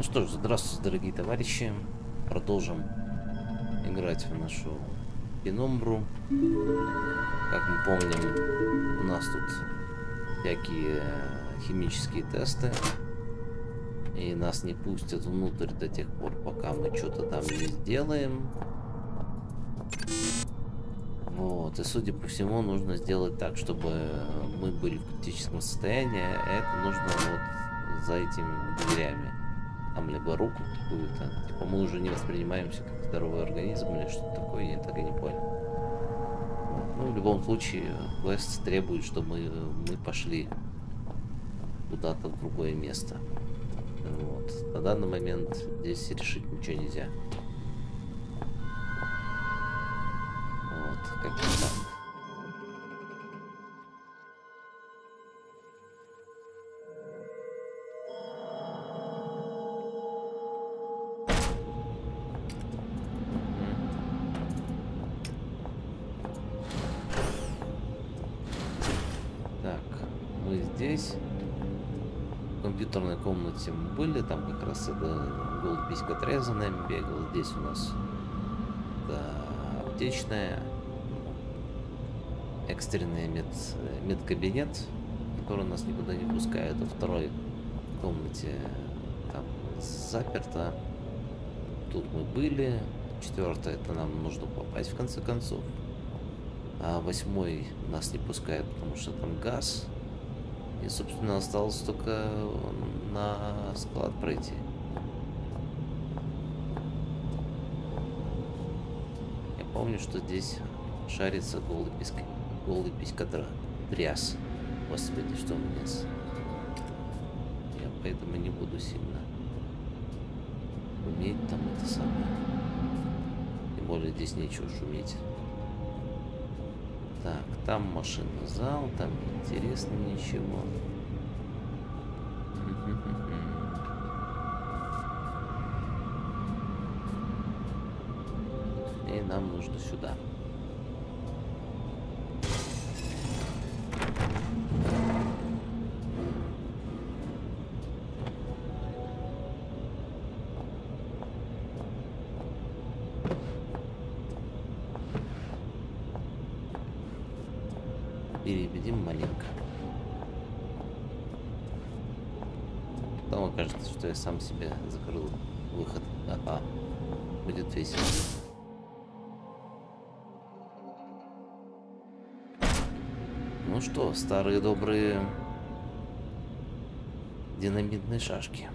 Ну что ж, здравствуйте, дорогие товарищи. Продолжим играть в нашу Пеномбру. Как мы помним, у нас тут всякие химические тесты. И нас не пустят внутрь до тех пор, пока мы что-то там не сделаем. Вот, и судя по всему, нужно сделать так, чтобы мы были в критическом состоянии. А это нужно вот за этими дверями. Там либо руку какую-то. Типа мы уже не воспринимаемся как здоровый организм или что-то такое, я так и не понял. Ну, в любом случае, квест требует, чтобы мы, мы пошли куда-то в другое место. Вот. На данный момент здесь решить ничего нельзя. Голубиська отрезанная бегал. Здесь у нас да, аптечная, экстренный мед, медкабинет, который нас никуда не пускает. Во второй комнате там заперто. Тут мы были. Четвертое, это нам нужно попасть в конце концов. А восьмой нас не пускает, потому что там газ. И, собственно, осталось только на склад пройти. Я помню, что здесь шарится голый песк... голый писькотра. Тряс. Господи, что у меня с... Я поэтому не буду сильно уметь там это самое. Тем более здесь нечего шуметь. Так, там машинный зал, там неинтересно ничего. Перебедим маленько. Потом окажется, что я сам себе закрыл выход. Ага. Будет весело. Ну что, старые добрые динамитные шашки.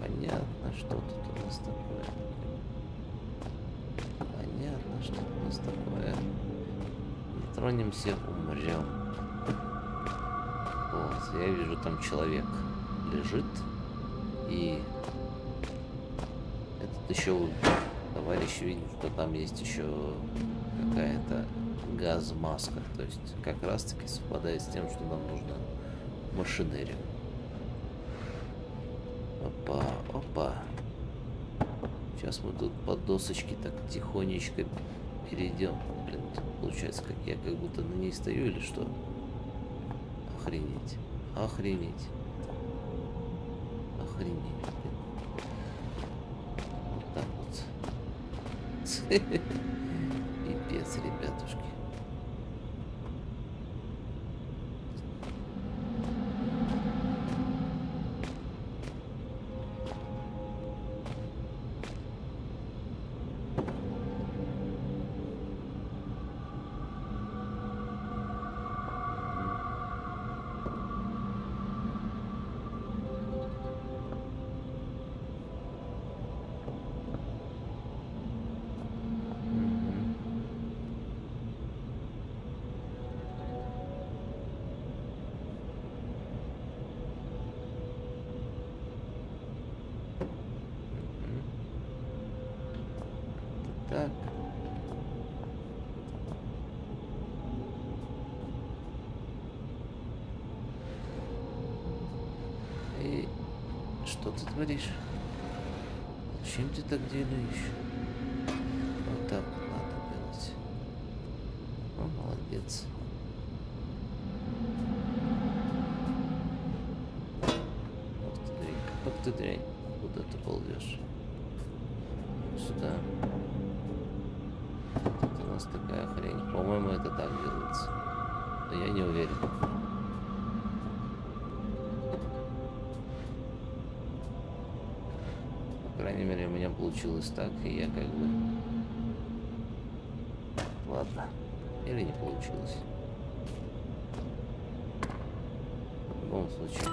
Понятно, что тут у нас такое. Понятно, что у нас такое. Не тронемся, умрем. Вот, я вижу, там человек лежит. И этот еще товарищ видит, что там есть еще какая-то газ-маска. То есть как раз таки совпадает с тем, что нам нужно машинерию. Сейчас мы тут по досочке так тихонечко перейдем. Блин, получается, как я как будто на ней стою или что? Охренеть. Охренеть. Охренеть. Вот так вот. Пипец, ребятушки. По-моему, это так делается. Но я не уверен. По крайней мере, у меня получилось так, и я как бы... Ладно. Или не получилось. В любом случае,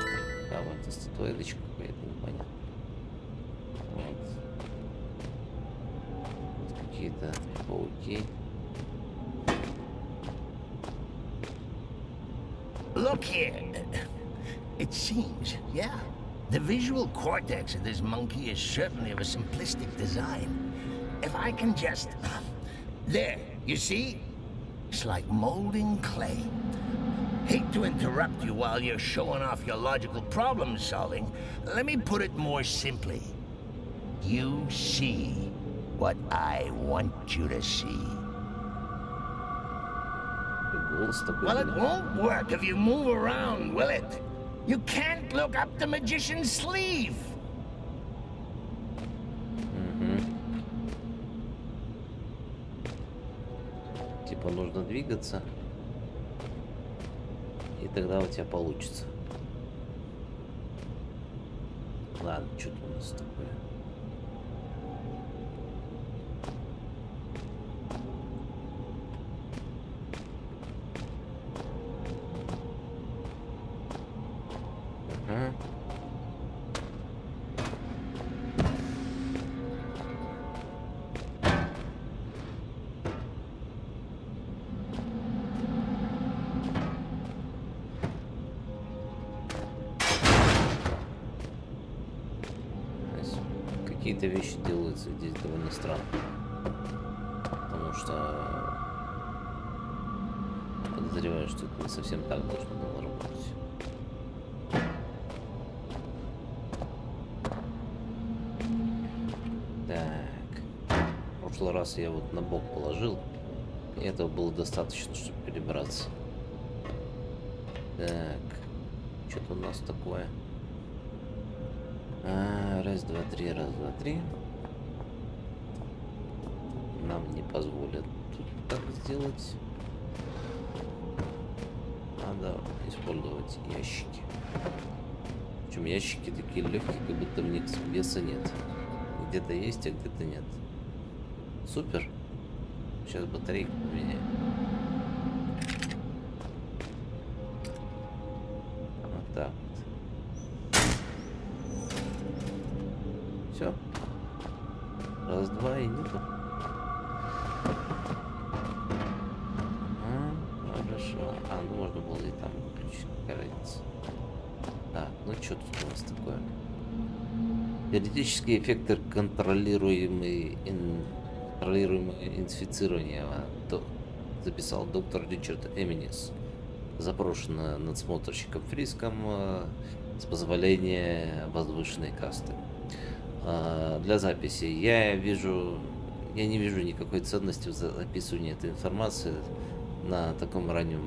там это статуэточка какая-то непонятная. Вот. вот какие-то пауки. Here. It seems, yeah. The visual cortex of this monkey is certainly of a simplistic design. If I can just... There, you see? It's like molding clay. Hate to interrupt you while you're showing off your logical problem solving. Let me put it more simply. You see what I want you to see. Well, it won't work if you move around, will it? You can't look up the magician's sleeve. Типа нужно двигаться. И тогда у тебя получится. Ладно, что-то у нас такое. Делаются здесь довольно странно. Потому что подозреваю, что это не совсем так должно было работать. Так. Прошлый раз я вот на бок положил. И этого было достаточно, чтобы перебраться. Так. Что-то у нас такое. А, раз, два, три, раз, два, три. Нам не позволят так сделать. Надо использовать ящики. Причем ящики такие легкие, как будто в них веса нет. Где-то есть, а где-то нет. Супер. Сейчас батарейку поменяем. Теоретический эффектор контролируемый, ин, контролируемое инфицирование до, записал доктор Ричард Эминис. Запрошено надсмотрщиком Фриском э, с позволения возвышенной касты. Э, для записи. Я вижу, я не вижу никакой ценности в записывании этой информации на таком раннем,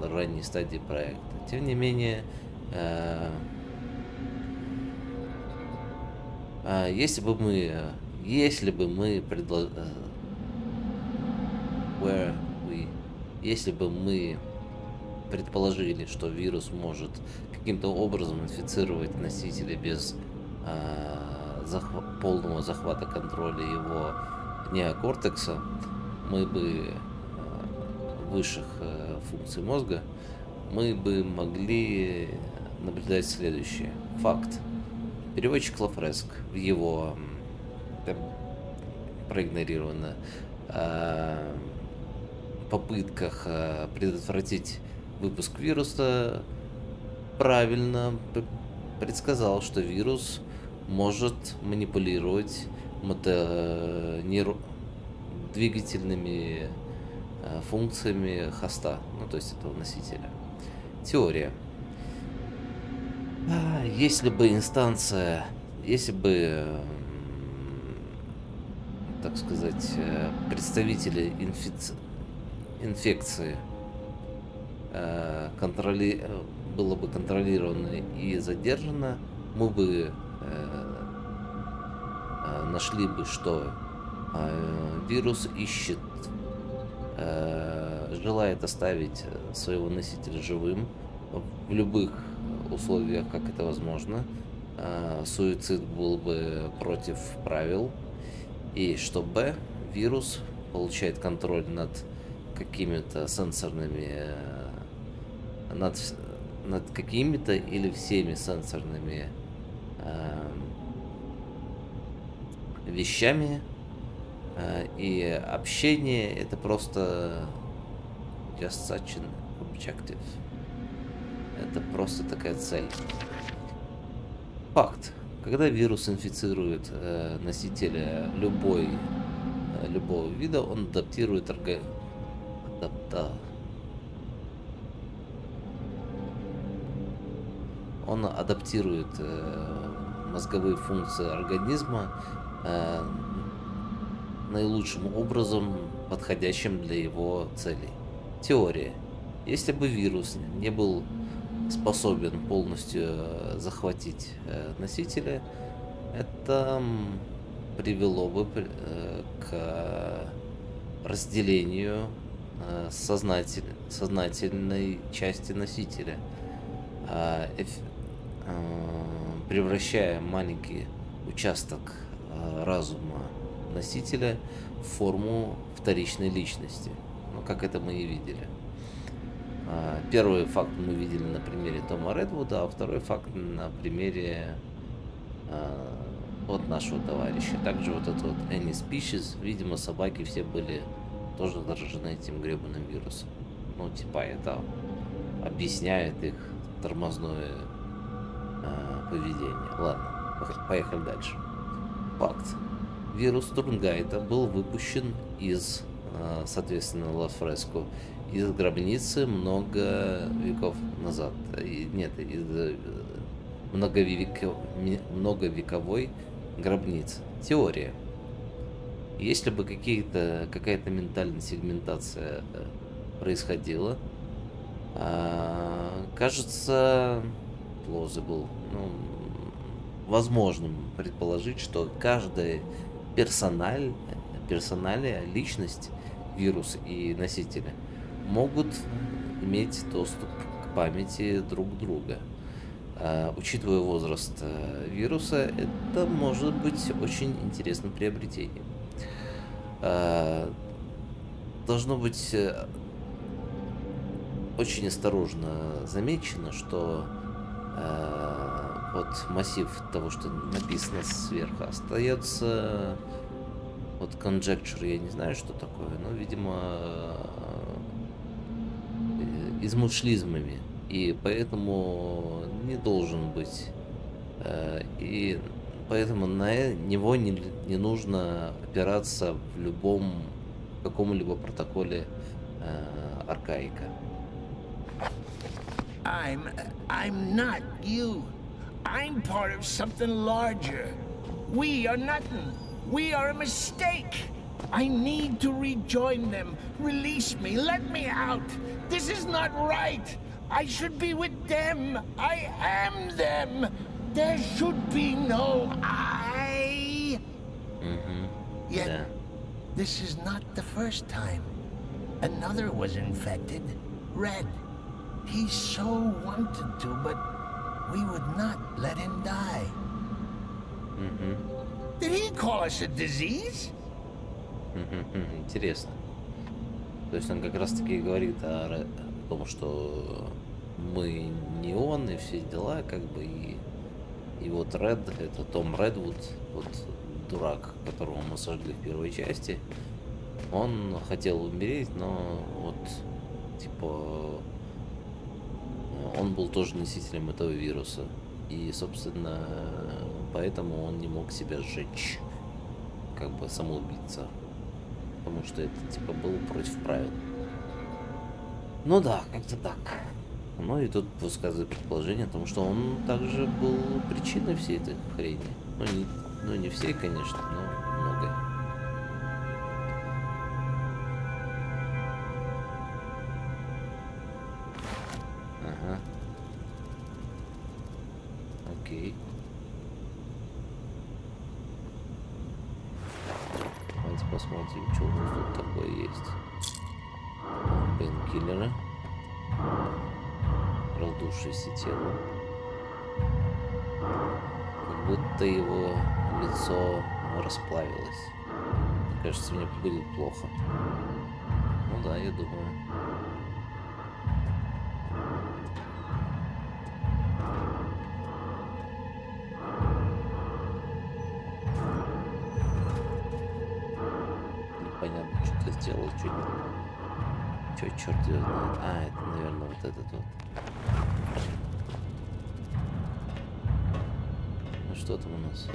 ранней стадии проекта. Тем не менее, если бы мы, если бы мы предложили, we, если бы мы предположили, что вирус может каким-то образом инфицировать носителя без захва полного захвата контроля его неокортекса, мы бы э, высших э, функций мозга, мы бы могли наблюдать следующее. Факт. Переводчик Лафреск в его там, проигнорировано э, попытках предотвратить выпуск вируса правильно предсказал, что вирус может манипулировать мото... нейро... двигательными э, функциями хоста, ну то есть этого носителя. Теория. А, если бы инстанция, если бы, так сказать, э, представители инфици... инфекции э, контроли... было бы контролировано и задержано, мы бы нашли бы, что вирус ищет, желает оставить своего носителя живым в любых условиях, как это возможно. Суицид был бы против правил. И что Б, вирус получает контроль над какими-то сенсорными, э, над, над какими-то или всеми сенсорными э, вещами, э, и общение это просто just such an objective. Это просто такая цель. Факт. Когда вирус инфицирует э, носителя любой, э, любого вида, он адаптирует орга... Адапта... Он адаптирует э, мозговые функции организма э, наилучшим образом, подходящим для его целей. Теория. Если бы вирус не был способен полностью э, захватить э, носителя, это привело бы э, к разделению сознатель, сознательной части носителя, а, превращая маленький участок разума носителя в форму вторичной личности, ну, как это мы и видели. А, первый факт мы видели на примере Тома Редвуда, а второй факт на примере а, вот нашего товарища. Также вот этот вот Any Species, видимо, собаки все были тоже заражены этим гребаным вирусом. Ну, типа, это объясняет их тормозное э, поведение. Ладно, поехали дальше. Факт. Вирус Турнгайта был выпущен из, э, соответственно, Ла Фреско из гробницы много веков назад. И, нет, из э, многовеков, многовековой гробницы. Теория. Если бы какие-то, какая-то ментальная сегментация э, происходила, а, кажется, plausible, ну, возможным предположить, что каждая персональ, персоналия, личность, вирус и носителя – могут иметь доступ к памяти друг друга. А, учитывая возраст э, вируса, это может быть очень интересным приобретением. А, должно быть э, очень осторожно замечено, что э, вот массив того, что написано сверху, остается вот conjecture, я не знаю, что такое, но, видимо, измышлизмами, и поэтому не должен быть. Э, и поэтому на него не, не нужно опираться в любом каком-либо протоколе э, аркаика. I'm, I'm not you. I'm part of something larger. We are nothing. We are a mistake. I need to rejoin them. Release me. Let me out. This is not right. I should be with them. I am them. There should be no I. Mm-hmm. Yet, yeah. this is not the first time. Another was infected. Red. He so wanted to, but we would not let him die. Mm-hmm. Did he call us a disease? Интересно. То есть он как раз таки говорит о, о том, что мы не он и все дела, как бы, и, и вот Ред, это Том Редвуд, вот дурак, которого мы сожгли в первой части, он хотел умереть, но вот, типа, он был тоже носителем этого вируса. И, собственно, поэтому он не мог себя сжечь, как бы самоубийца потому что это типа было против правил. Ну да, как-то так. Ну и тут высказывает предположение о том, что он также был причиной всей этой хрени. Ну не, ну, не всей, конечно, но сделал чуть... Чё, черт его знает. А, это, наверное, вот этот вот. Ну что там у нас?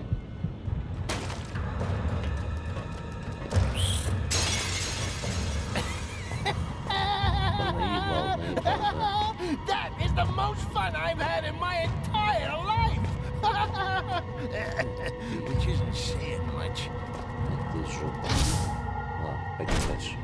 That is the most fun I've had in my entire life! Which isn't saying much. Это жопа. like this.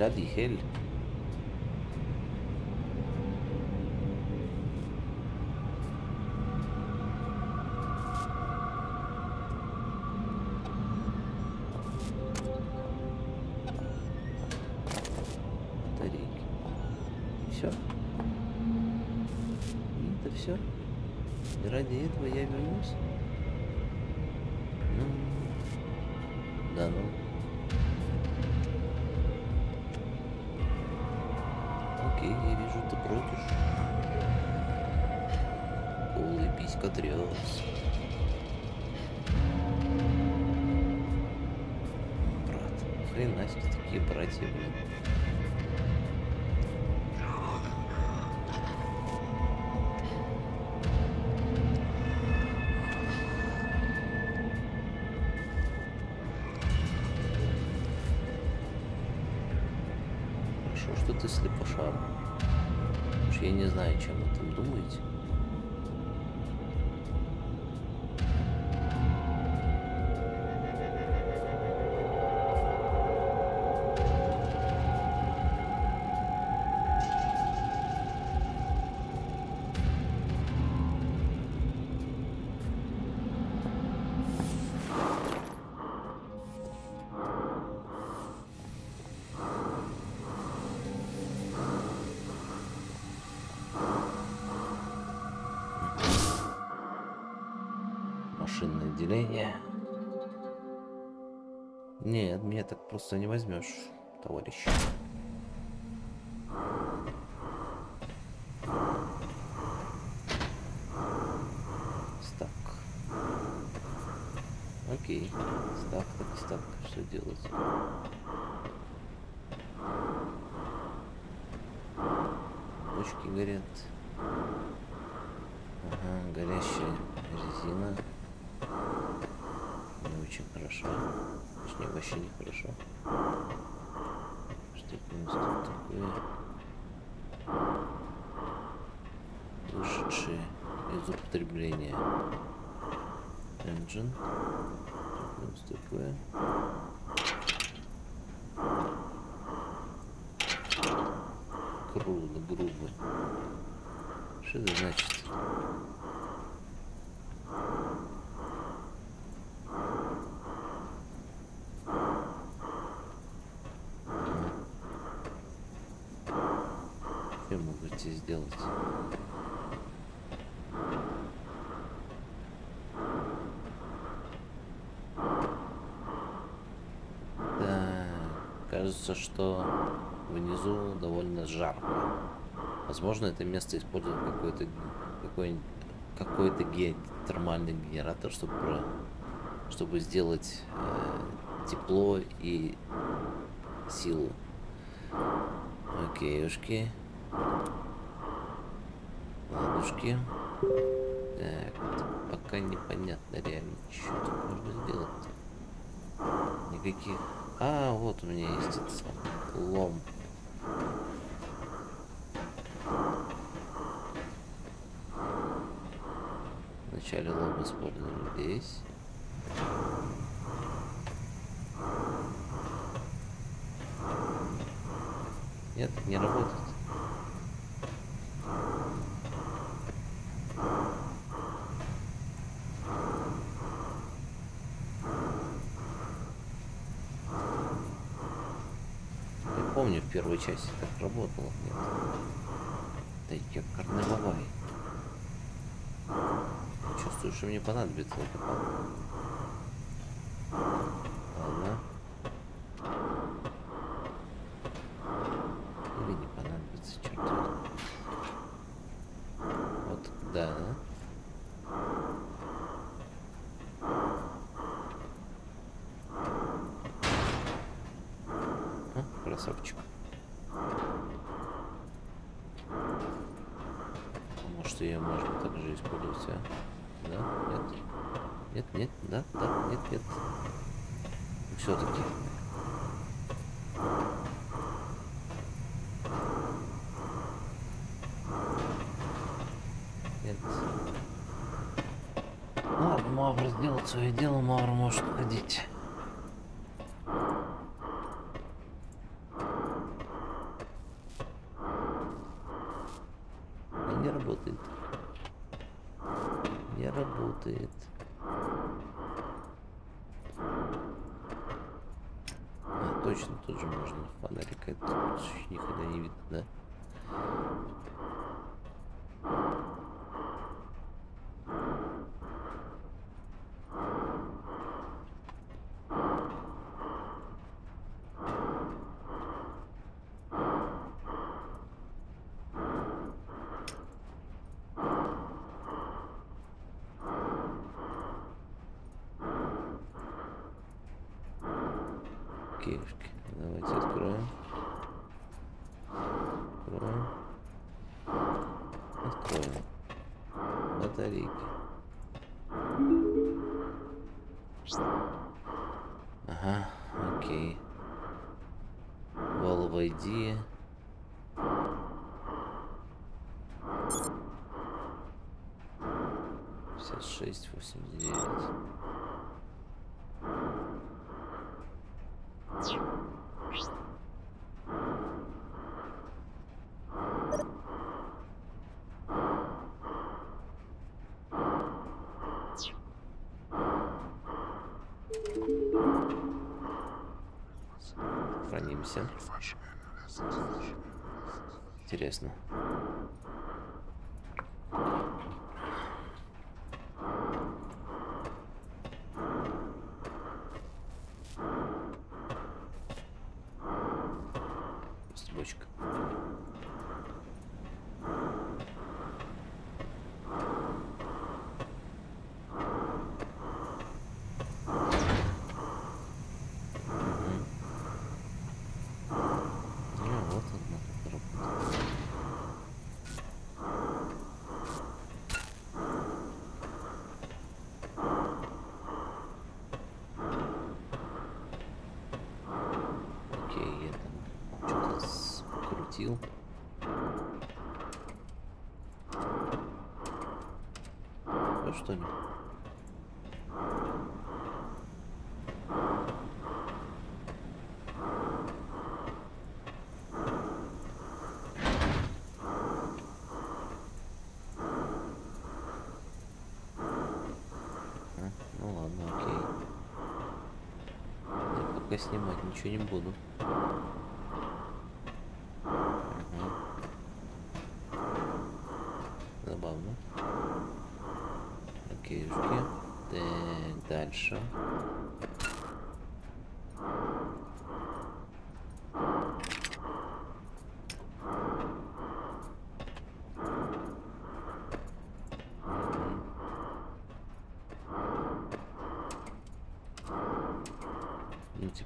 gratis, él. раскадривалась. Брат. Хрена себе такие братья, блин. просто не возьмешь, товарищ. Origin. Плюс ТП. Круто, грубо. Что это значит? Я могу здесь сделать? Кажется, что внизу довольно жарко. Возможно, это место использует какой-то какой какой-то геотермальный генератор, чтобы чтобы сделать э, тепло и силу. Окейушки. Ладушки. Так, пока непонятно реально, что тут можно сделать. Никаких... А, вот у меня есть этот лом. Вначале лом используем здесь. Нет, не работает. Я помню, в первой части так работало. Нет. Да я карнавай. Чувствую, что мне понадобится эта палка. Ладно. Или не понадобится, черт возьми. Вот, да. А, красавчик. Может, ее можно также использовать, а? Да? Нет? Нет, нет, да, да, нет, нет. Все-таки. Нет. Ладно, Мавр сделал свое дело, Мавр может ходить. Не работает. Не работает. А, точно, тут же можно фонарик. Это никогда не видно, да? Батарейки. Ага, окей. Of ID. Пятьдесят шесть, восемьдесят девять. Хранимся. Интересно. Просто бочка. Ну, вот одна тут работает. Окей, я там что-то скрутил. Ли? А, ну ладно, окей. Я пока снимать ничего не буду.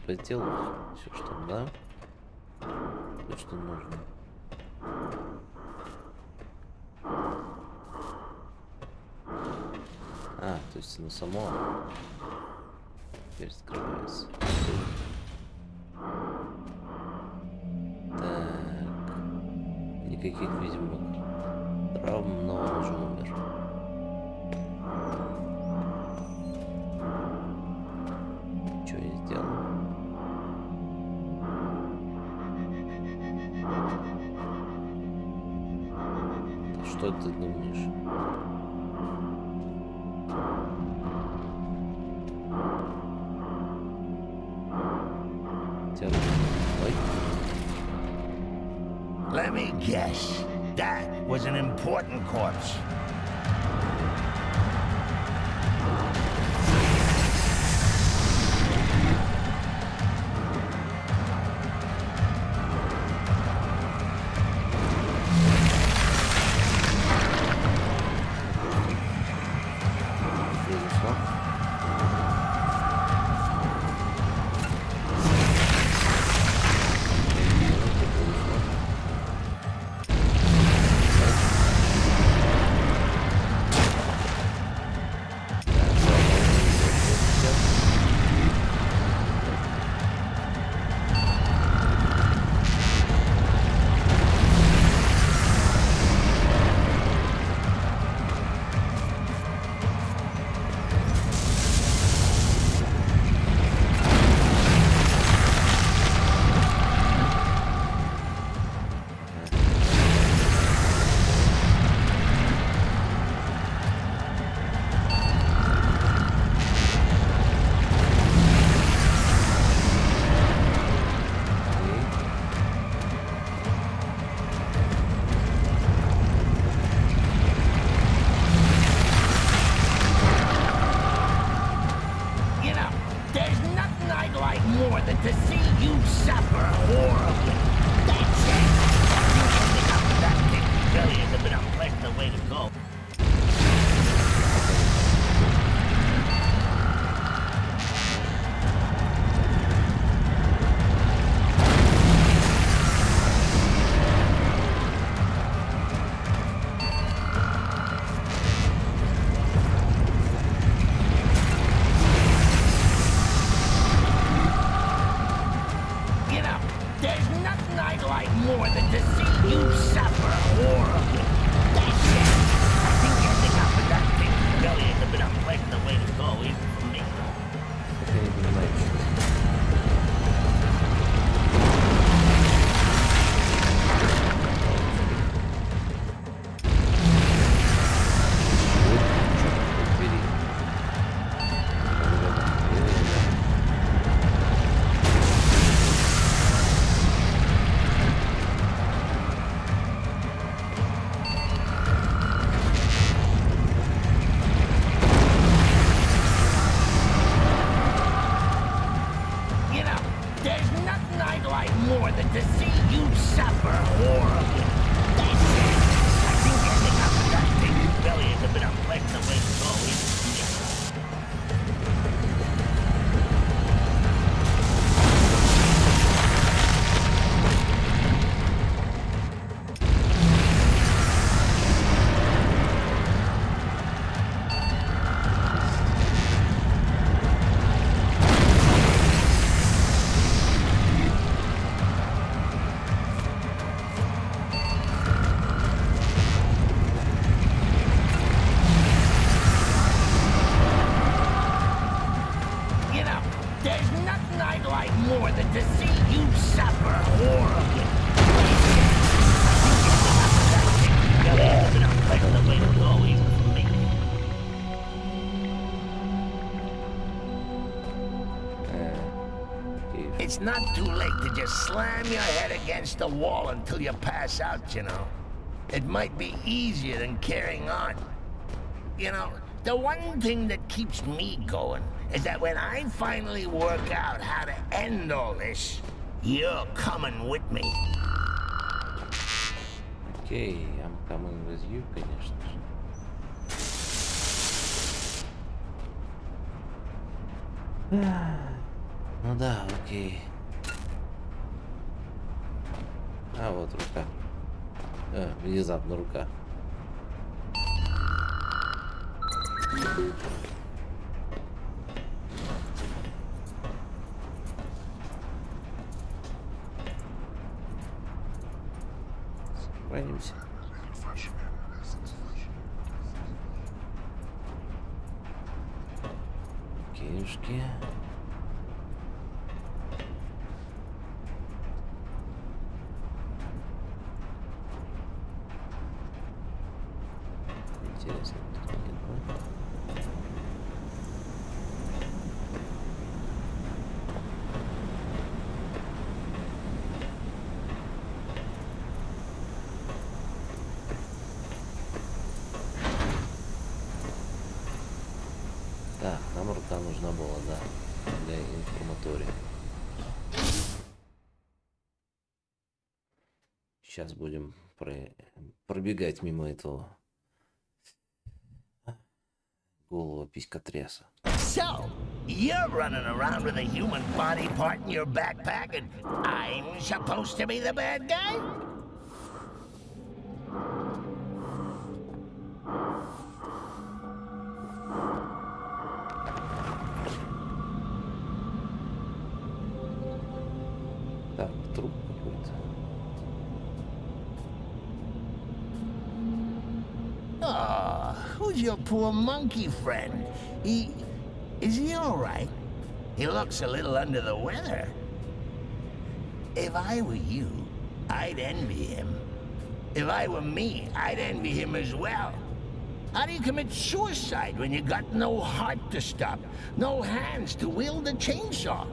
поделал все, что да. Все, что нужно. А, то есть на само теперь скрывается. Так. Никаких, видимо, травм, но он уже умер. ты думаешь? Let me guess. That was an important corpse. nothing I like more than to see you suffer horribly. That's it. I think you're up with that thing belly is ain't been unpleasant the way to go, Slam your head against the wall until you pass out, you know. It might be easier than carrying on. You know, the one thing that keeps me going is that when I finally work out how to end all this, you're coming with me. Okay, I'm coming with you, finished. ну да, окей. Okay. А вот рука. Э, внезапно рука. Сохранимся. Окейушки. Интересно, тут нет, да? Так, нам рука нужна была, да, для информатория. Сейчас будем про- пробегать мимо этого голого писькотряса. So, you're running around with a human body part in your backpack, and I'm supposed to be the bad guy? He. Is he alright? He looks a little under the weather. If I were you, I'd envy him. If I were me, I'd envy him as well. How do you commit suicide when you got no heart to stop, no hands to wield a chainsaw?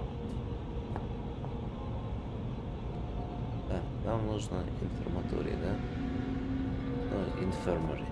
Так, нам нужно информаторий, да? Ну, инфермари.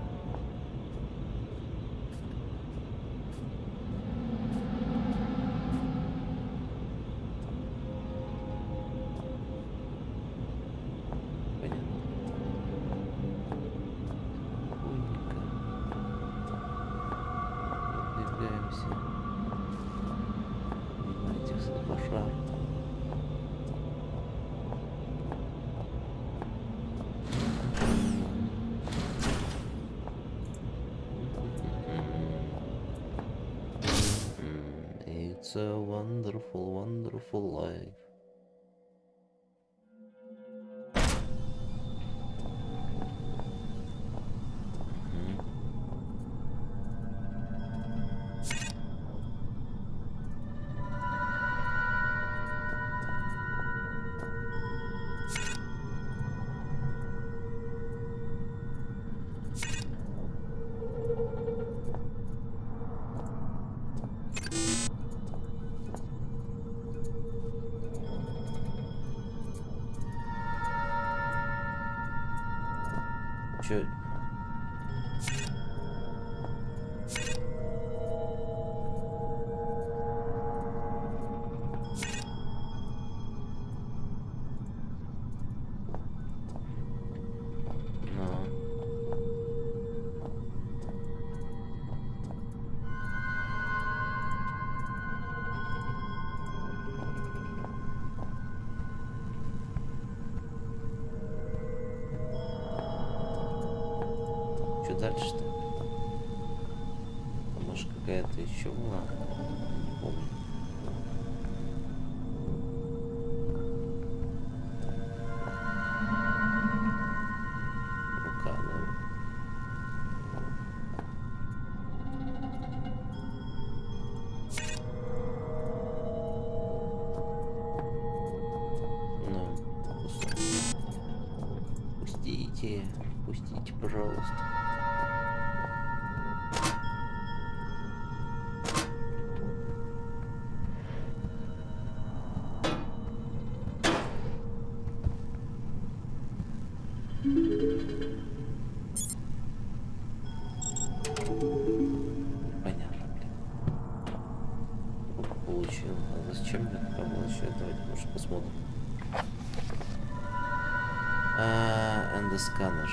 Эндосканер.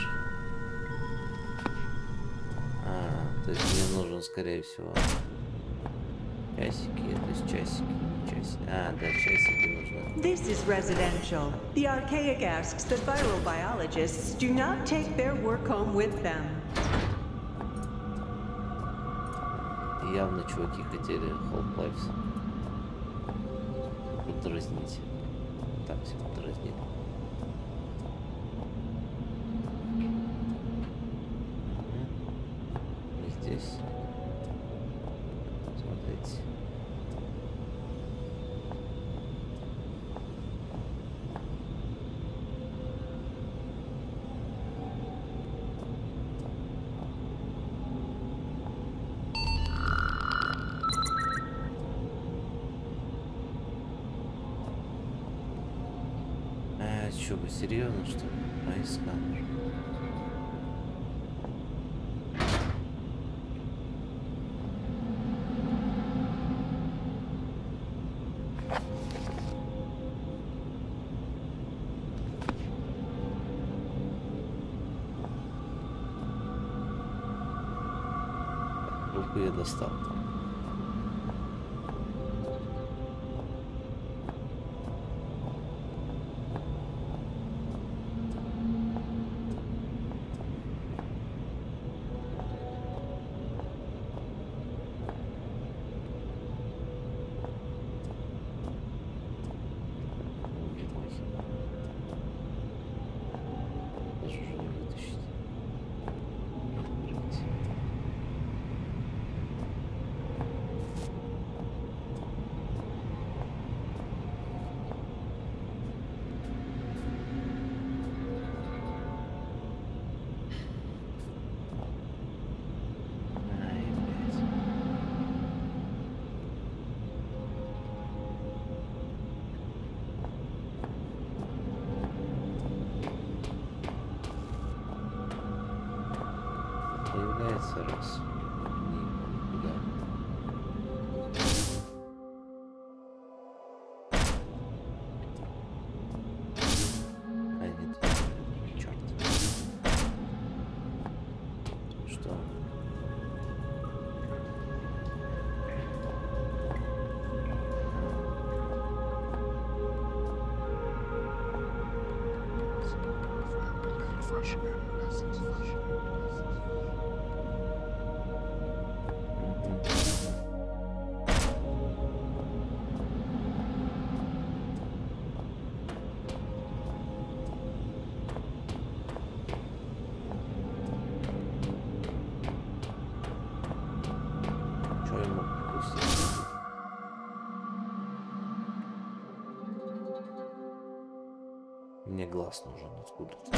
А, то есть мне нужен, скорее всего, часики, то есть часики, часики. А, да, часики нужны. This is residential. The archaic asks that viral biologists do not take their work home with them. Явно чуваки хотели Half-Life подразнить. Так все подразнили. Мгм. И здесь. Смотрите. А, что вы серьезно, что ли? Мои. Глаз нужен откуда-то.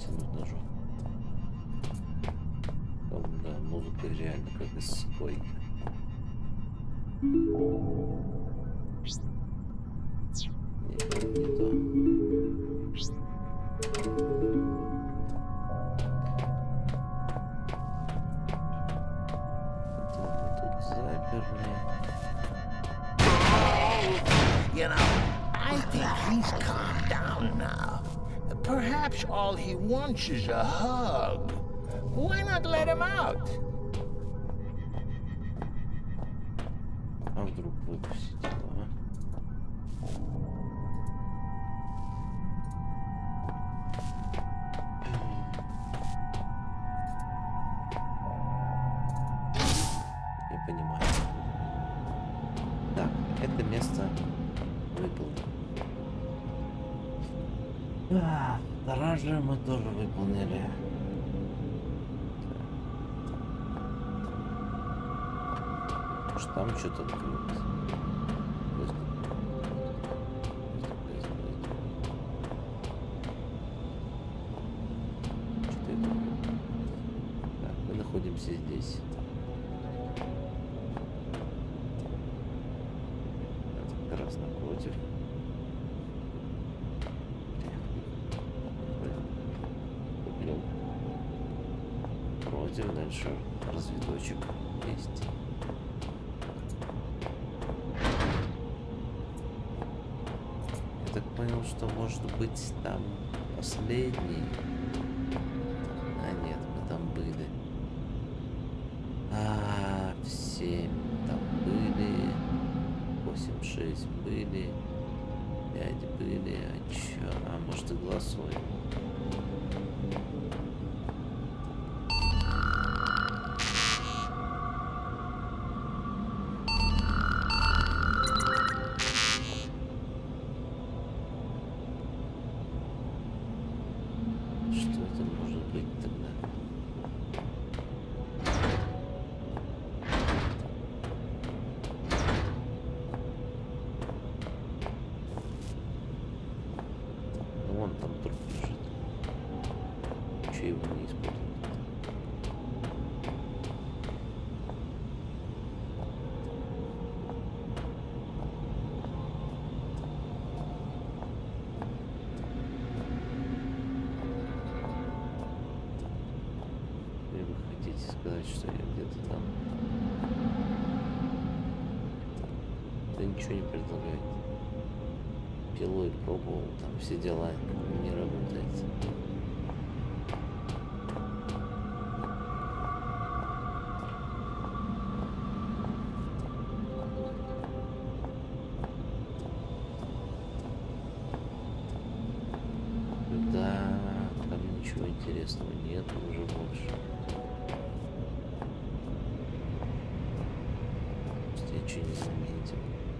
Тянуть ножом. Там, да, музыка реально как из койки. Не, не то. Wants is a hug. Why not let him out? А там что-то открылось. Находимся здесь. Как раз напротив. Против, дальше развиточек есть. Я так понял, что может быть там последний. А нет, мы там были. А, в 7 там были. 8, 6 были. 5 были. А чё? А может и голосуем? Что это может быть тогда? Ну, вон там труп лежит. Че его не используют? Или вы хотите сказать, что я где-то там? Да ничего не предлагает. Пилой пробовал, там все дела не работает. Просто я что не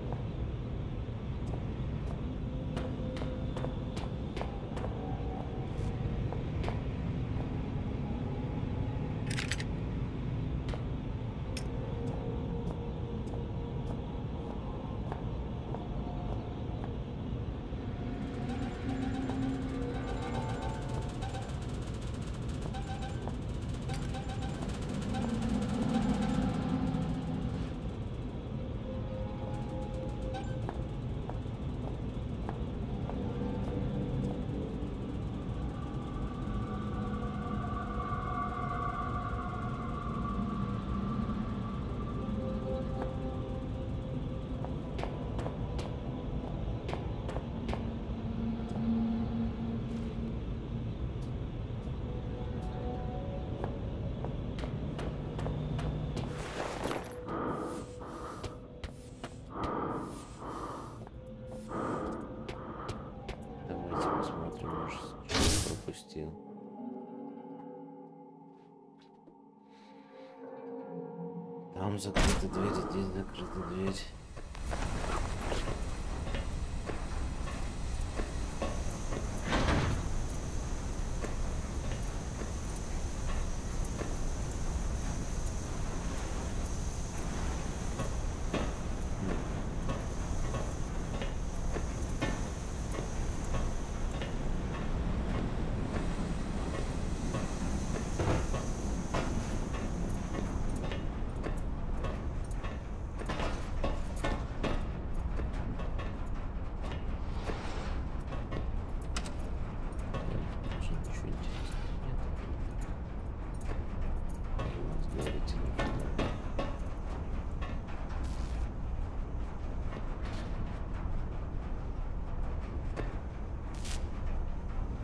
закрыта дверь, здесь закрыта дверь. Уже ничего интересного нет. У нас говорите, нужно.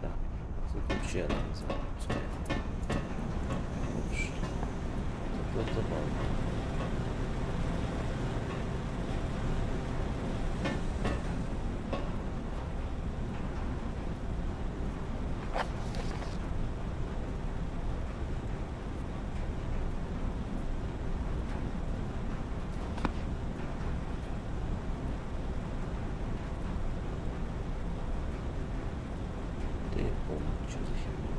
Так, тут вообще одна запускаем. Больше. Такое забавно. Да я помню, что за херня.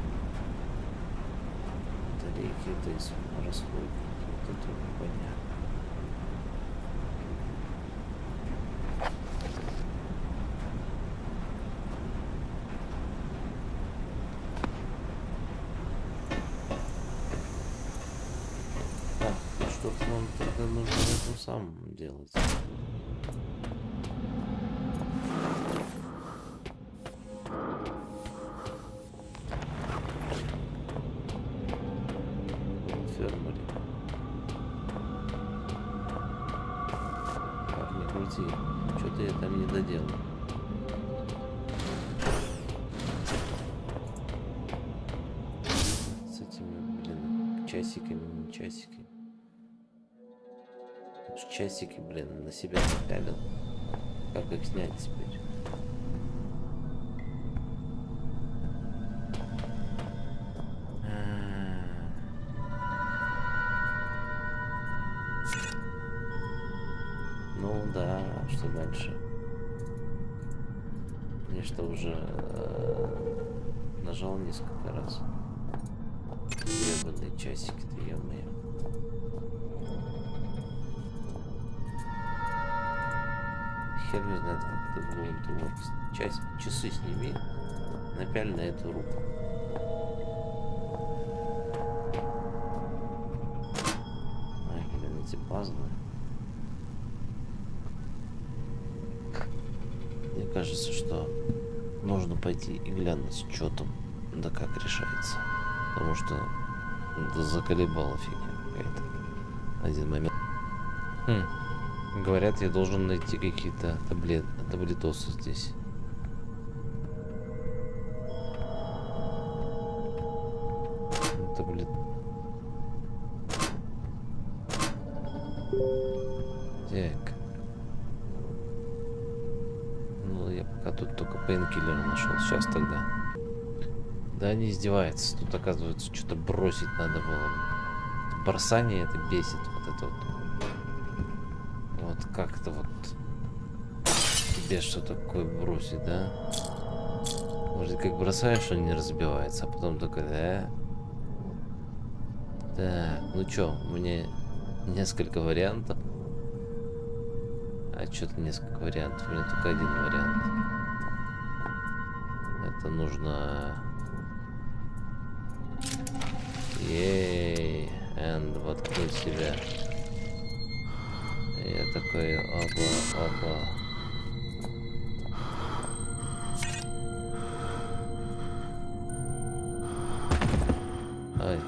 Из расходники. Вот это непонятно. Так, что-то нам тогда нужно в этом самом делать. Часиками. Часики, блин, на себя напялил. Как их снять теперь? Ну да, что дальше? Я уже э, нажал несколько раз. Ебаные часики-то, ё-моё. Хер не знает, как это будет works. Часть, часы сними, напяль на эту руку. Ай, блин, эти пазлы. Мне кажется, что нужно пойти и глянуть, что там, да как решается. Потому что да заколебала фигня какая-то. Один момент. Хм. Говорят, я должен найти какие-то таблет... таблетосы здесь. Таблет... Так. Ну, я пока тут только пейнкиллер нашел. Сейчас тогда. Да они издеваются. Тут, оказывается, что-то бросить надо было. Бросание это бесит. Вот это вот. Вот как-то вот тебе что такое бросить, да? Может, как бросаешь, он не разбивается, а потом только, да? Так, ну чё, меня несколько вариантов. А что-то несколько вариантов, у меня только один вариант. Это нужно... Ей, and воткнуть себя. Я такой, опа, опа. Ай.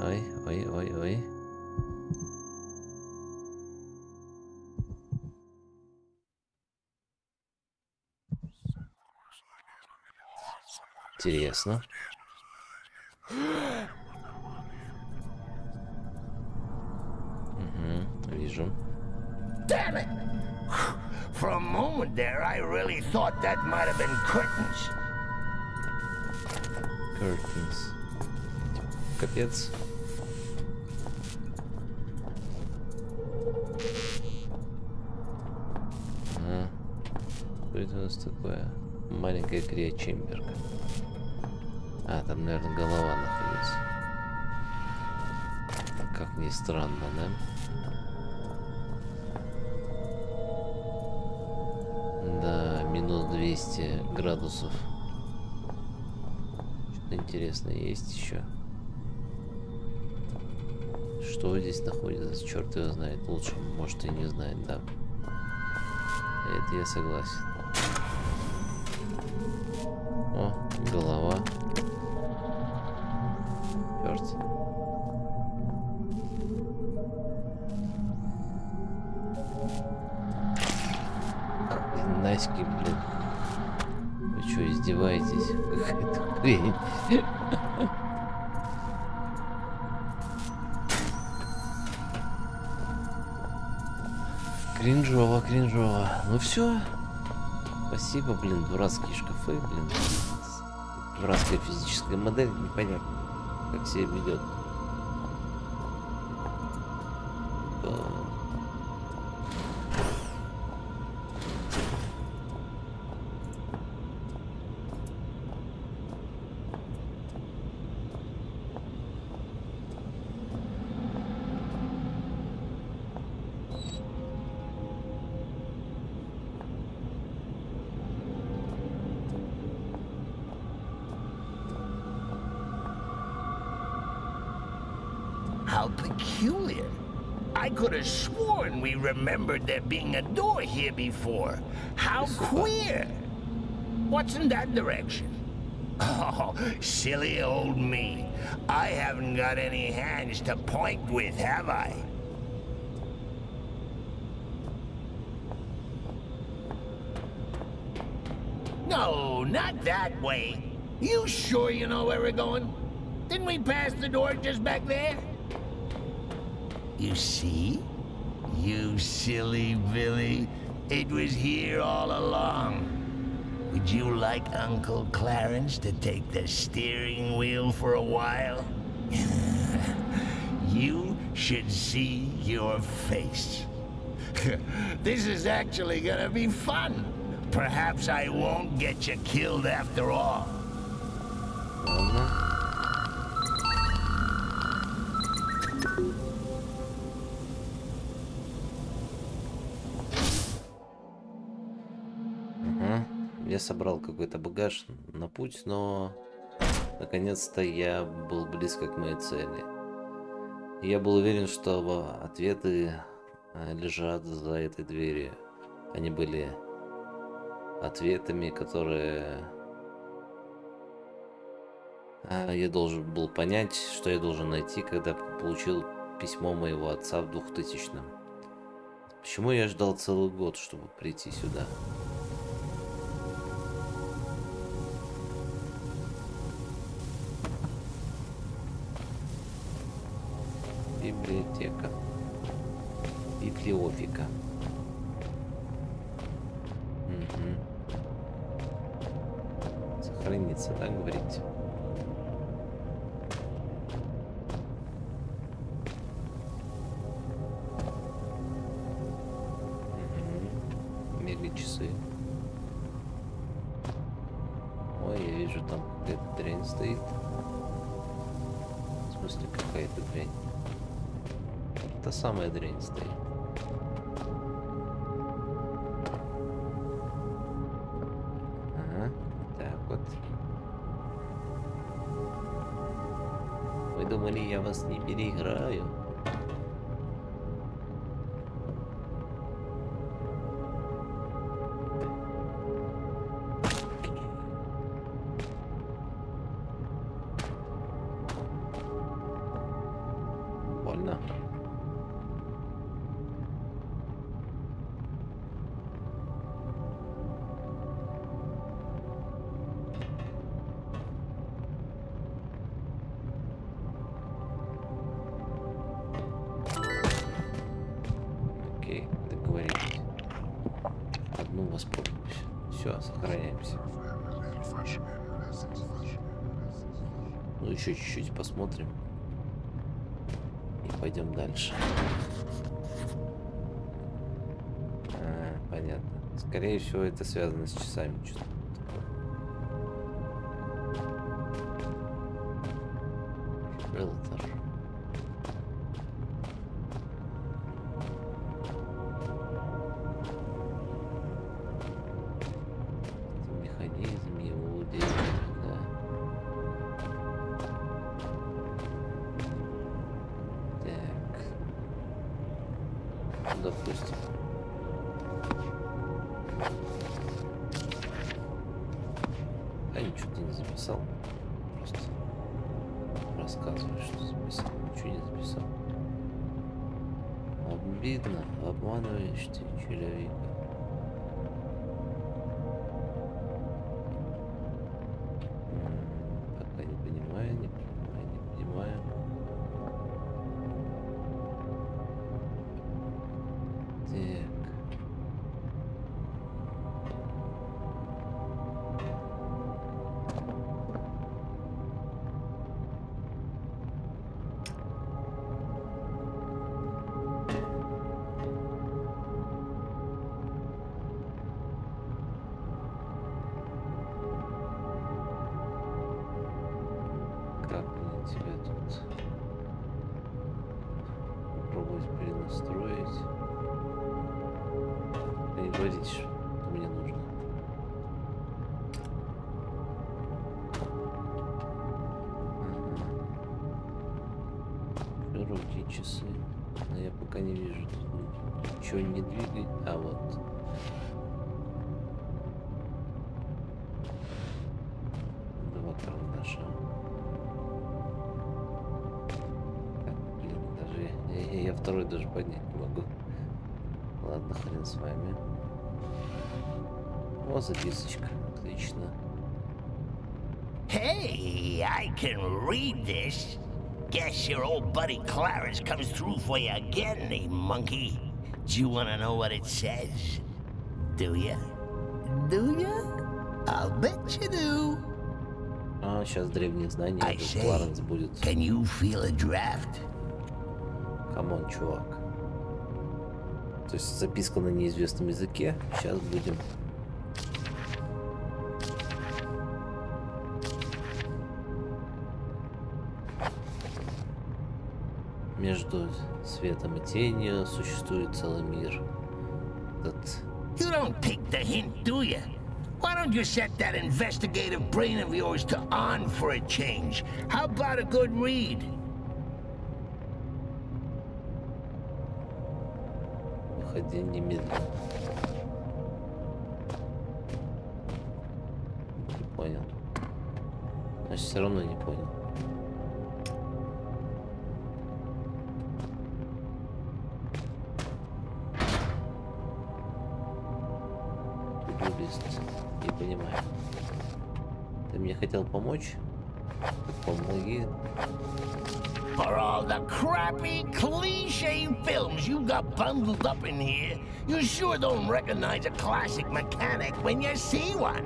Ай, ой, ой, ой. Интересно. Thought that might have been curtains. Curtains. Капец. Ага. Что это у нас такое? Маленькая криочемберка. А, там, наверное, голова находится. Как ни странно, да? Минус 200 градусов. Что-то интересное есть еще. Что здесь находится? Черт его знает. Лучше, может, и не знает, да. Это я согласен. Наськи, блин. Вы что, издеваетесь? Какая-то хрень. Кринжово, кринжово. Ну все. Спасибо, блин, дурацкие шкафы, блин. Дурацкая физическая модель, непонятно, как себя ведет. Before. How queer. What's in that direction? Oh, silly old me. I haven't got any hands to point with, have I? No, not that way. You sure you know where we're going? Didn't we pass the door just back there? You see? You silly Billy. It was here all along. Would you like Uncle Clarence to take the steering wheel for a while? you should see your face. this is actually gonna be fun. Perhaps I won't get you killed after all. Собрал какой-то багаж на путь, но наконец-то я был близко к моей цели. Я был уверен, что ответы э, лежат за этой дверью. Они были ответами, которые а, я должен был понять, что я должен найти, когда получил письмо моего отца в 2000-м. Почему я ждал целый год, чтобы прийти сюда? Библиотека. Библиофика. Угу. Сохранится, да, говорите? Стоит. Ага, так вот. Вы думали, я вас не переиграю? Всего, это связано с часами. Что-то второй даже поднять не могу. Ладно, хрен с вами. О, записочка. Отлично. Hey, I can read this. Guess your old buddy Clarence comes through for you again, eh, monkey? Do you want to know what it says? Do ya? Do ya? I'll bet you do. А, сейчас древние знания. I тут say, Кларенс будет. can you feel a draft? Come on, чувак. То есть записка на неизвестном языке. Сейчас будем. Между светом и тенью существует целый мир. Этот You don't take the hint, do you? Why don't you set that investigative brain of yours to on for a change? How about a good read? Выходи немедленно. Не понял. Значит, все равно не понял. Не понимаю. Ты мне хотел помочь? Помоги. For all the crappy, cliche films you got bundled up in here, you sure don't recognize a classic mechanic when you see one.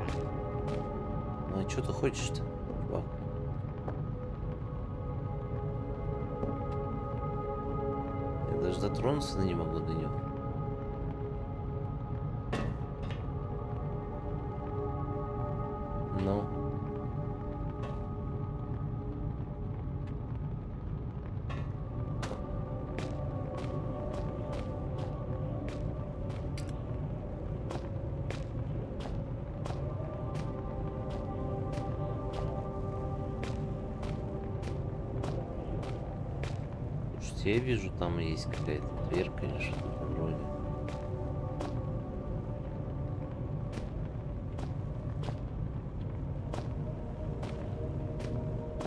Ну а что ты хочешь-то, чувак? Я даже дотронуться не могу до него. вижу, там есть какая-то дверка или что-то вроде.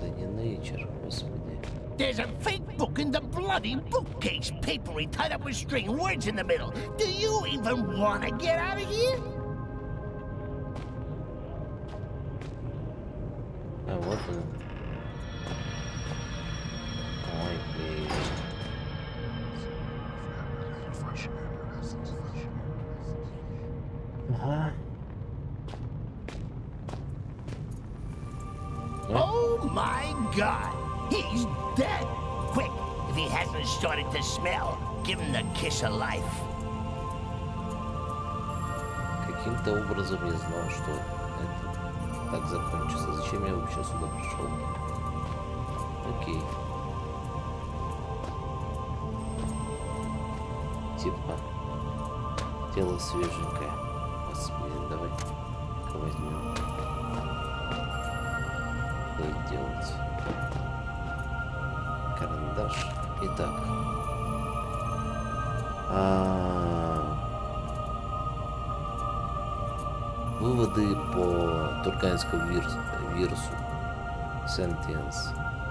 Да не nature, господи. There's a fake book in the bloody bookcase, papery tied up with string, words in the middle. Do you even want to get out of here? А вот он.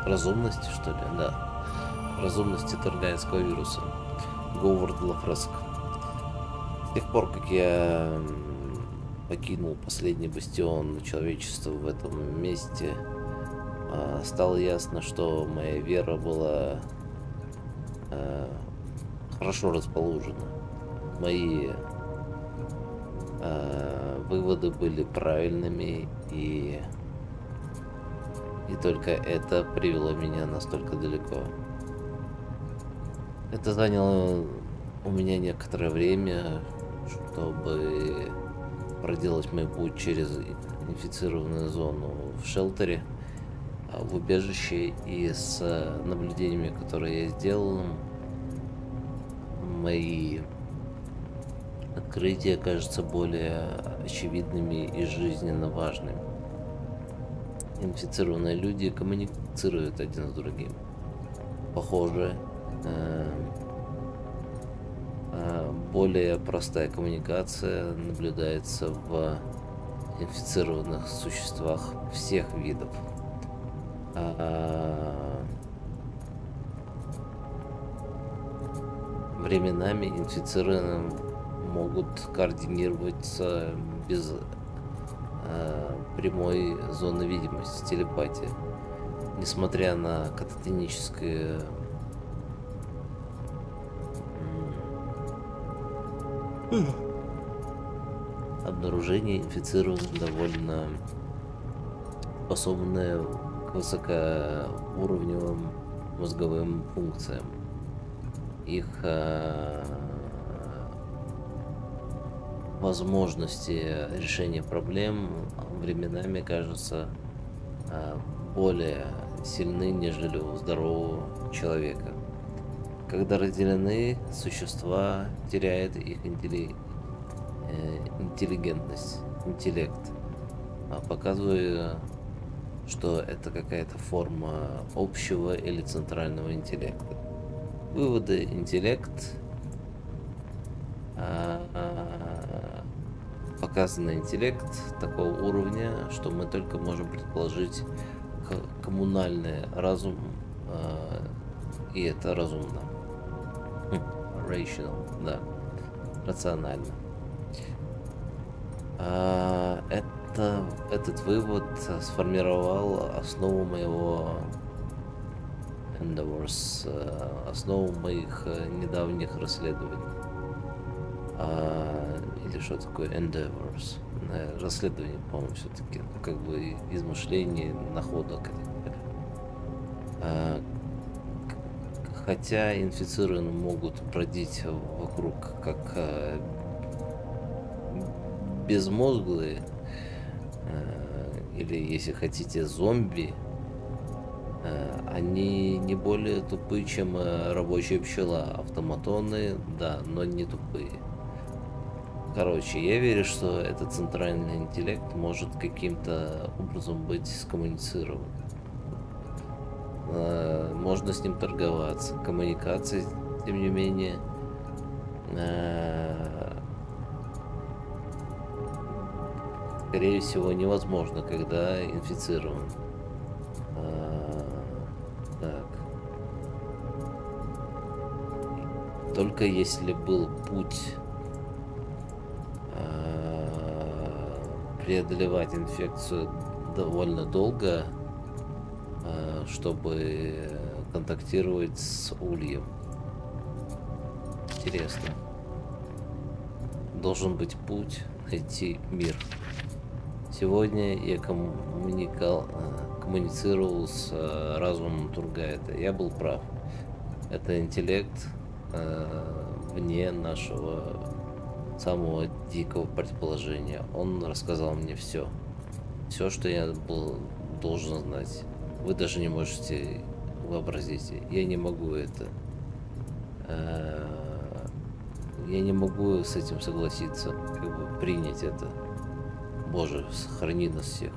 Разумности, что ли? Да. Разумности турганского вируса. Говард Лафреск. С тех пор, как я покинул последний бастион человечества в этом месте, а, стало ясно, что моя вера была а, хорошо расположена. Мои а, выводы были правильными и и только это привело меня настолько далеко. Это заняло у меня некоторое время, чтобы проделать мой путь через инфицированную зону в шелтере, а, в убежище и с наблюдениями, которые я сделал, мои открытия кажутся более очевидными и жизненно важными. Инфицированные люди коммуницируют один с другим. Похоже, э, э, более простая коммуникация наблюдается в инфицированных существах всех видов. А, временами инфицированные могут координироваться без прямой зоны видимости, телепатия. Несмотря на кататоническое обнаружение инфицированных довольно способное к высокоуровневым мозговым функциям. Их э, возможности решения проблем временами кажутся э, более сильны, нежели у здорового человека. Когда разделены, существа теряют их э, интеллигентность, интеллект, а показывая, что это какая-то форма общего или центрального интеллекта. Выводы интеллект а, а, показанный интеллект такого уровня, что мы только можем предположить коммунальный разум, а, и это разумно. Rational, да. Рационально. А, это, этот вывод сформировал основу моего Endeavors, основу моих недавних расследований. А, или что такое Endeavors? Расследование, по-моему, все-таки. Как бы измышление находок. А, Хотя инфицированные могут бродить вокруг как э, безмозглые, э, или, если хотите, зомби, они не более тупые, чем рабочая пчела. Автоматоны, да, но не тупые. Короче, я верю, что этот центральный интеллект может каким-то образом быть скоммуницирован. Э, можно с ним торговаться. Коммуникации, тем не менее, э, скорее всего, невозможно, когда инфицирован. Э, так. Только если был путь преодолевать инфекцию довольно долго, чтобы контактировать с Ульем. Интересно. Должен быть путь найти мир. Сегодня я коммуникал, э, коммуницировал с э, разумом Тургайта. Я был прав. Это интеллект э, вне нашего самого дикого предположения. Он рассказал мне все. Все, что я был должен знать. Вы даже не можете вообразить. Я не могу это. Э, я не могу с этим согласиться, как бы принять это. Боже, сохрани нас всех.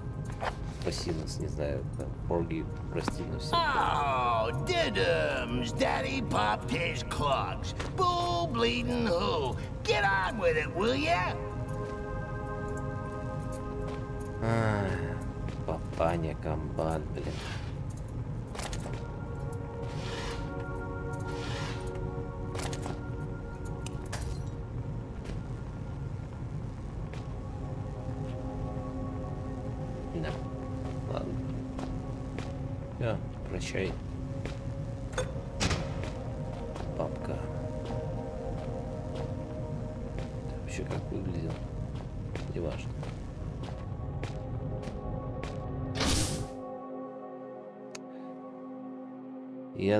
Спаси нас, не знаю, Forgive, прости нас всех. Oh, diddums, daddy popped his clogs. Bull bleeding who? Get on with it, will ya? Папаня комбат, блин. Да. Ладно. Все, прощай.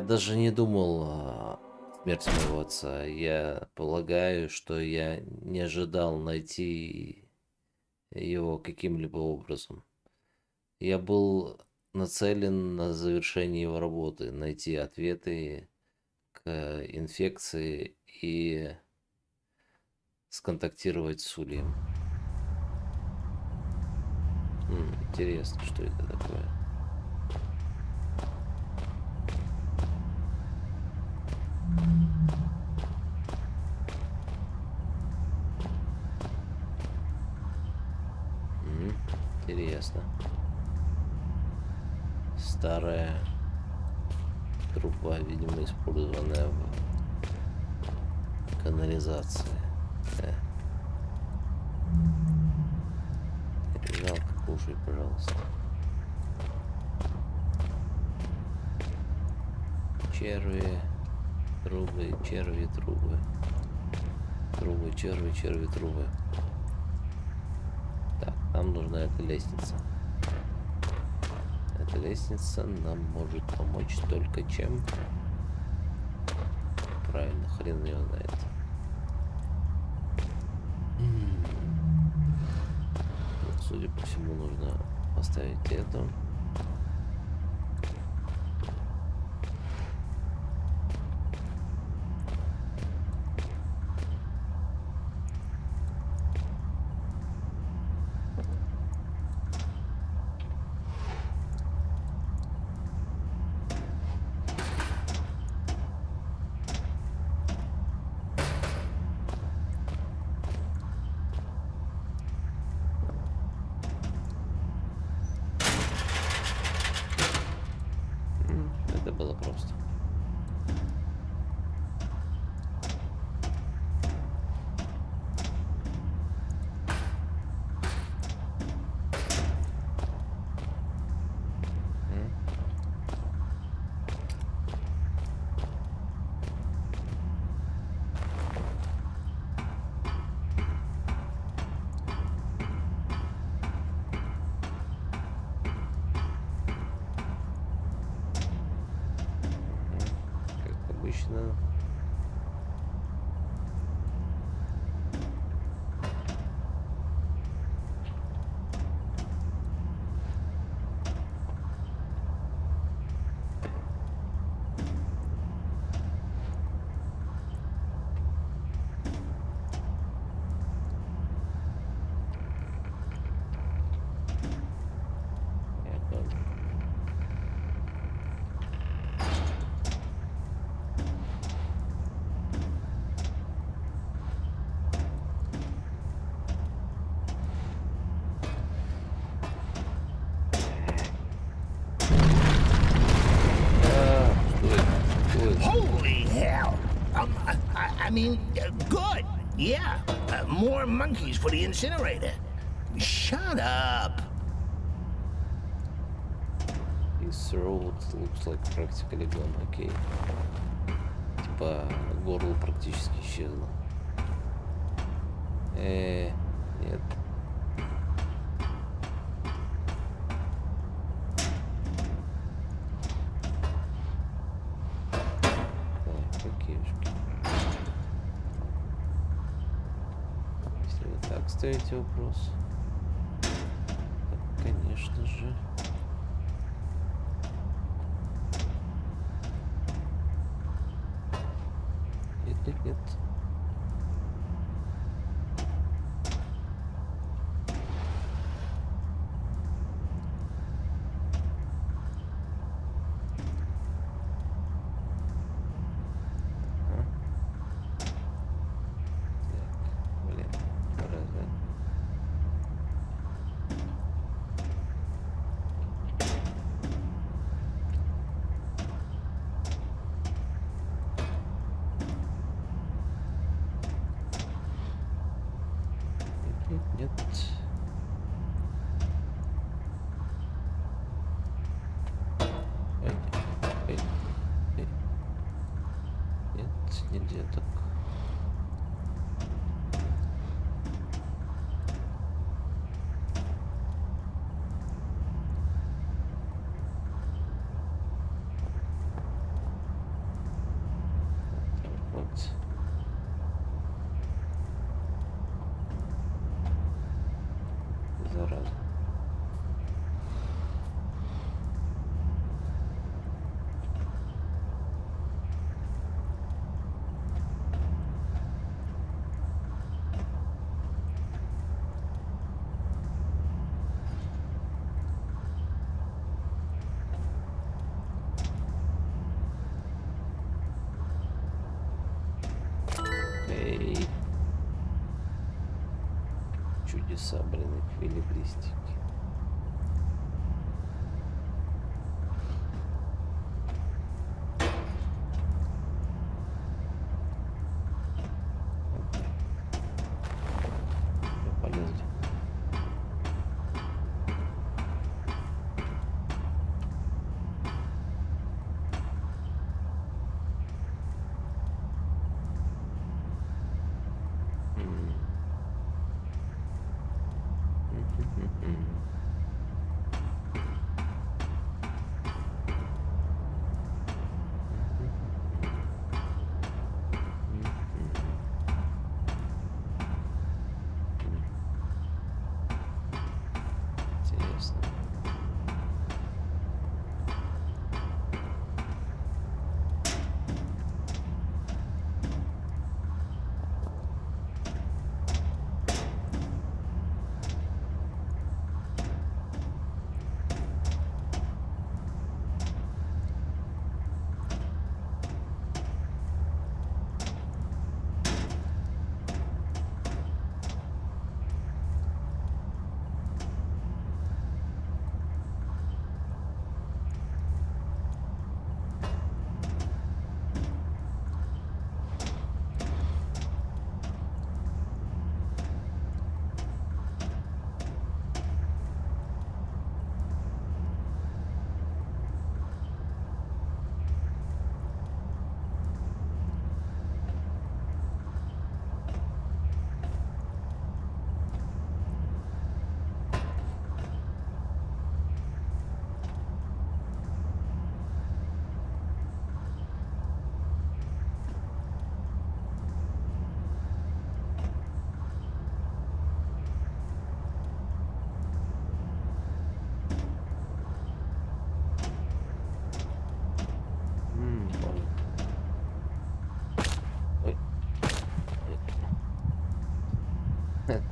Даже не думал о смерти моего отца. Я полагаю, что я не ожидал найти его каким-либо образом. Я был нацелен на завершение его работы, найти ответы к инфекции и сконтактировать с Ульем. Интересно, что это такое. Интересно. Старая трупа, видимо, использованная в канализации. Э. Жалко, кушай, пожалуйста. Черви, трубы, черви, трубы. Трубы, черви, черви, трубы. Так, нам нужна эта лестница. Эта лестница нам может помочь только чем? Правильно, хрен ее знает. Судя по всему, нужно поставить эту. monkeys for the incinerator. Shut up. This road looks like practically gone, окей. Типа горло практически исчезло. Э, нет. partiu o grosso. Чудеса, блин, эквилибристики. Полезли.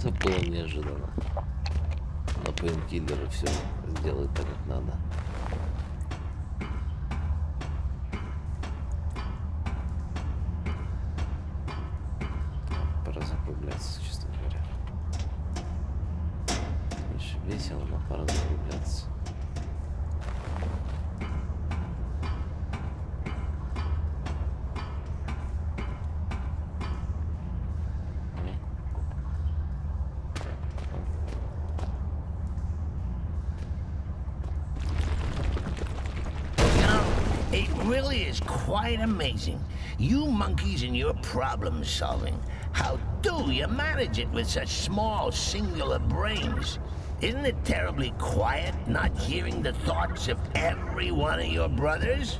Это было неожиданно. На пейнкиллеры все сделает так, как надо. Quite amazing. You monkeys and your problem solving. How do you manage it with such small, singular brains? Isn't it terribly quiet not hearing the thoughts of every one of your brothers?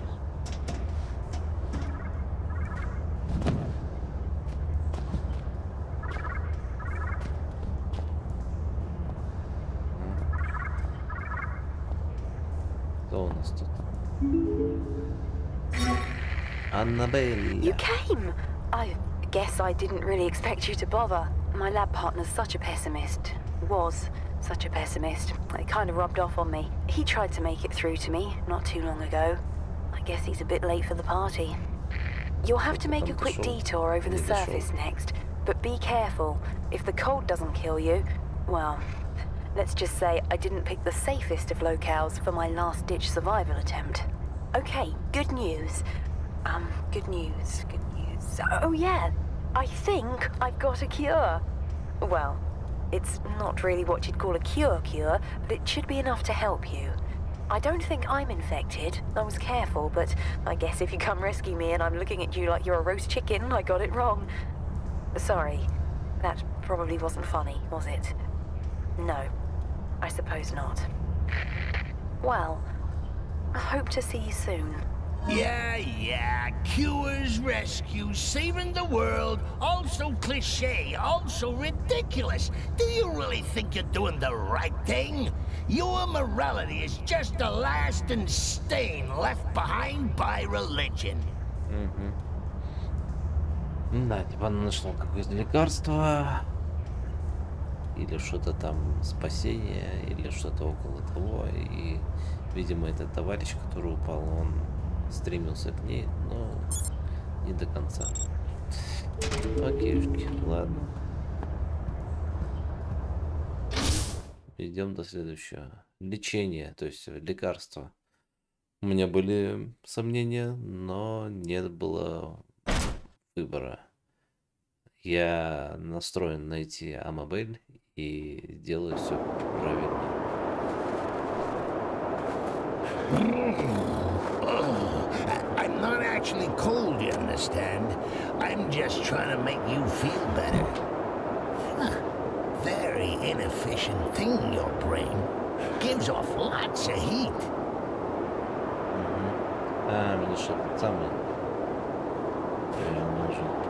Annabelle. You came! I guess I didn't really expect you to bother. My lab partner's such a pessimist. Was such a pessimist. It kind of rubbed off on me. He tried to make it through to me not too long ago. I guess he's a bit late for the party. You'll have to make a quick detour over the surface next, but be careful. If the cold doesn't kill you, well, let's just say I didn't pick the safest of locales for my last-ditch survival attempt. Okay, good news. Um, good news, good news. Oh yeah, I think I've got a cure. Well, it's not really what you'd call a cure cure, but it should be enough to help you. I don't think I'm infected. I was careful, but I guess if you come rescue me and I'm looking at you like you're a roast chicken, I got it wrong. Sorry. That probably wasn't funny, was it? No. I suppose not. Well, I hope to see you soon. Yeah, yeah. Cures, rescues, saving the world. Also cliche, also ridiculous. Do you really think you're doing the right thing? Your morality is just a lasting stain left behind by religion. Да, типа она нашла какое-то лекарство. Или что-то там спасение, или что-то около того. И, видимо, этот товарищ, который упал, он стремился к ней, но не до конца. Окейшки, ладно. Идем до следующего. Лечение, то есть лекарство. У меня были сомнения, но нет было выбора. Я настроен найти Амабель и делаю все правильно. I- I'm not actually cold, you understand? I'm just trying to make you feel better. Huh. Very inefficient thing, your brain. Gives off lots of heat. А, мне что-то самое. Э, нужен. Какой-нибудь.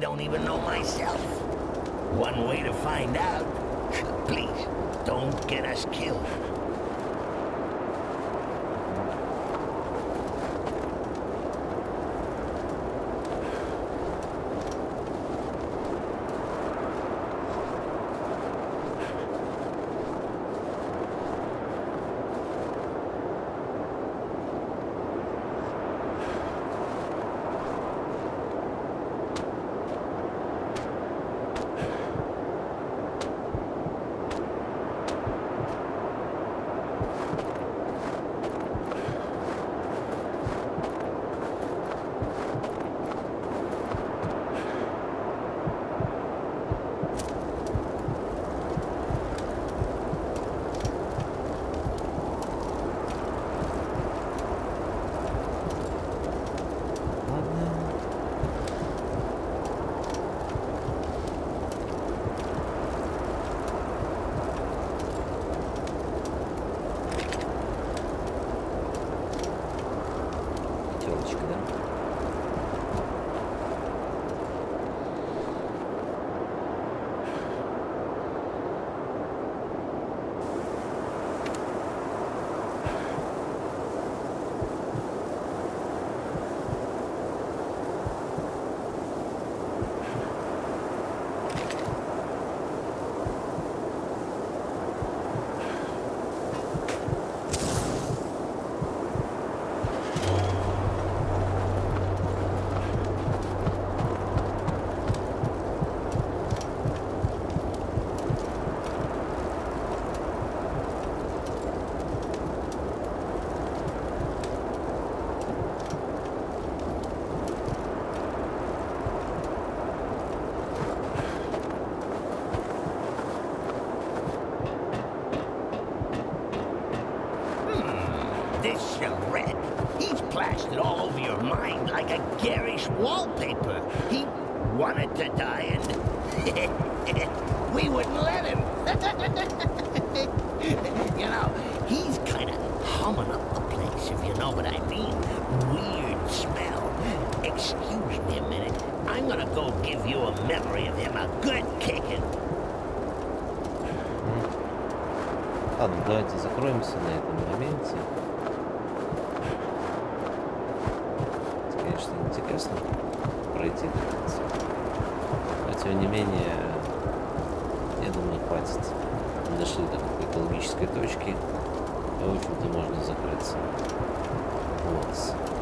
don't even know myself. One way to find out. Please, don't get us killed.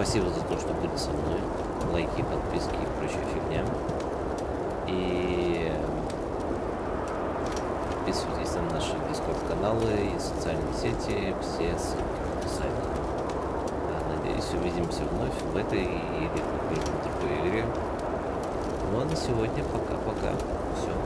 спасибо за то, что были со мной. Лайки, подписки и прочая фигня. И подписывайтесь на наши дискорд-каналы и социальные сети. Все ссылки в описании. Надеюсь, увидимся вновь в этой или в какой-нибудь другой игре. Ну а на сегодня пока-пока. Все.